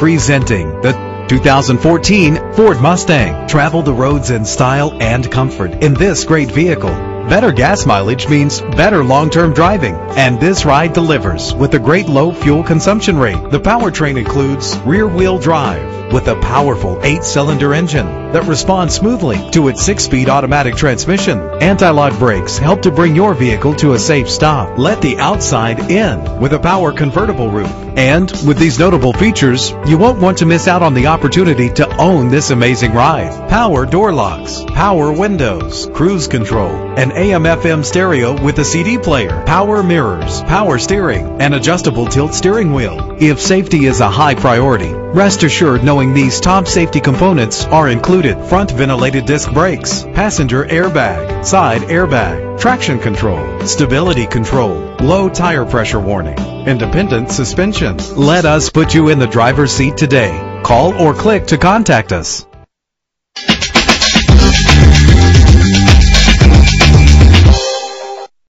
Presenting the 2014 Ford Mustang. Travel the roads in style and comfort in this great vehicle. Better gas mileage means better long-term driving, and this ride delivers with a great low fuel consumption rate. The powertrain includes rear-wheel drive with a powerful eight-cylinder engine that responds smoothly to its six-speed automatic transmission. Anti-lock brakes help to bring your vehicle to a safe stop. Let the outside in with a power convertible roof. And with these notable features, you won't want to miss out on the opportunity to own this amazing ride. Power door locks, power windows, cruise control, an AM FM stereo with a CD player, power mirrors, power steering, and adjustable tilt steering wheel. If safety is a high priority, rest assured knowing these top safety components are included. Front ventilated disc brakes, passenger airbag, side airbag, traction control, stability control, low tire pressure warning, independent suspension. Let us put you in the driver's seat today. Call or click to contact us.